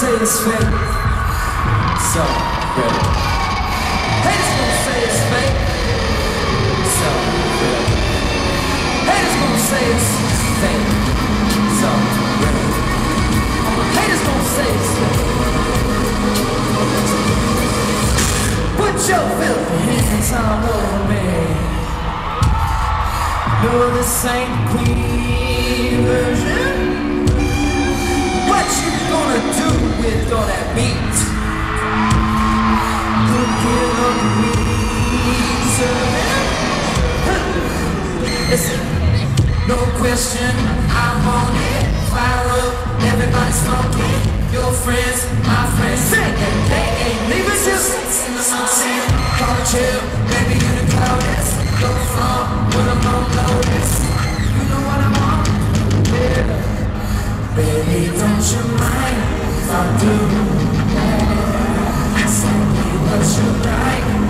say it's fake. So, good. Haters gonna say it's fake. So, good. Haters gonna say it's fake. So, good. Haters gonna say it's fake. Put your filthy hands all over me. No, this ain't the queen version. With all that meat? Cooking up reason. Listen, no question, I'm on it. Fire up, everybody smoking. Your friends, my friends, that they ain't leaving just in the morning. Call chill, baby, you the coldest. Go from when I'm on notice. You know what I'm on? Yeah. Baby, don't you mind I do? Tell me what you like.